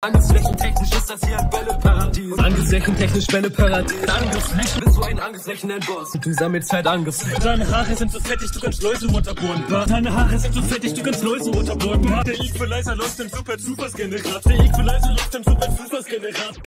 Angriffsflächentechnisch ist das hier ein Bälleparadies. Angriffsflächentechnisch Bälleparadies. Angriffsflächen bist du ein Angriffsflächenendboss. Und du sammelst Zeit Angriffsflächen. Deine Haare sind so fettig, du kannst Läuse runterbohren. Deine Haare sind so fettig, du kannst Läuse runterbohren. Der Equalizer läuft im Super Zufallsgenerat. Der Equalizer läuft im Super Zufallsgenerat.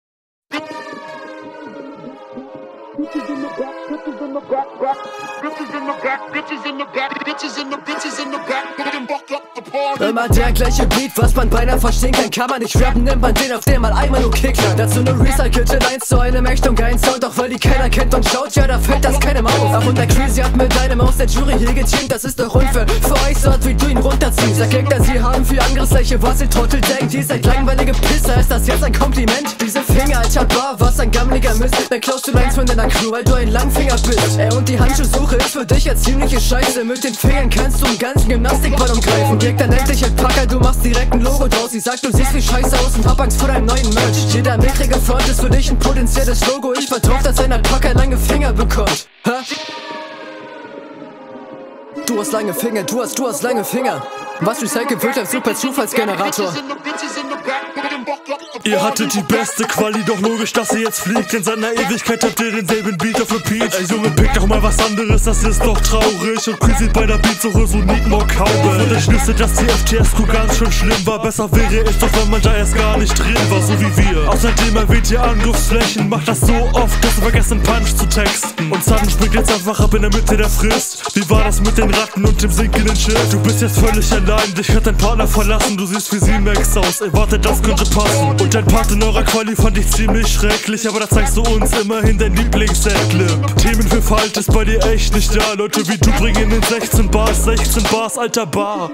Bitches in the back, bitches in the back, back. Bitches in the back, bitches in the back, bitches in the bitches in the back. Get them buck up the party. Immer der gleiche Beat, was man beinahe verstehen kann, kann man nicht rappen, nimmt man den, auf den mal einmal nur kickt. Dazu eine recycelte 1 zu einem echt und geilen Sound, doch weil die keiner kennt und schaut, ja, da fällt das keinem auf. Und der Crazy hat mit einem aus der Jury hier gechillt, das ist doch unfair. Für euch so wie du ihn runterziehst. Sag dass sie haben für Angriffsfläche, was ihr Trottel denkt. Ihr seid langweilige Pisser, ist das jetzt ein Kompliment? Diese Finger, alter Bar, was ein gammeliger Mist. Dann klaust du Lines von deiner Crew, weil du ein Langfinger bist. Ey, und die Handschuhsuche ist für dich ja ziemliche Scheiße. Mit den Fingern kannst du einen ganzen Gymnastikball umgreifen. Direkt dann endlich ein Packer, du machst direkt ein Logo draus. Ich sag, du siehst wie scheiße aus und hab Angst vor deinem neuen Merch. Jeder mickrige Front ist für dich ein potenzielles Logo. Ich vertraue, dass ein Packer lange Finger bekommt. Hä? Du hast lange Finger, du hast, du hast lange Finger. Was recycelt wird, ein super Zufallsgenerator. Ihr hattet die beste Quali, doch logisch, dass ihr jetzt fliegt. In seiner Ewigkeit habt ihr denselben Beat auf Repeat. Ey Junge, pick doch mal was anderes, das ist doch traurig. Und Chris sieht bei der Beatsuche so Nick Cowbell. Und ich wüsste, dass die FTSQ ganz schön schlimm war. Besser wäre es doch, wenn man da erst gar nicht drin war, so wie wir. Außerdem erwähnt ihr Angriffsflächen, macht das so oft, dass ihr vergessen Punch zu texten. Und Sudden springt jetzt einfach ab in der Mitte der Frist. Wie war das mit den Ratten und dem sinkenden Schiff? Du bist jetzt völlig allein, dich hat dein Partner verlassen. Du siehst wie sie Max aus, ey, warte, das könnte passen. Und dein Part in eurer Quali fand ich ziemlich schrecklich, aber da zeigst du uns immerhin dein Lieblings-Adlib. Themen für Verhalt ist bei dir echt nicht da. Leute wie du bringen in 16 Bars, 16 Bars, alter Bar.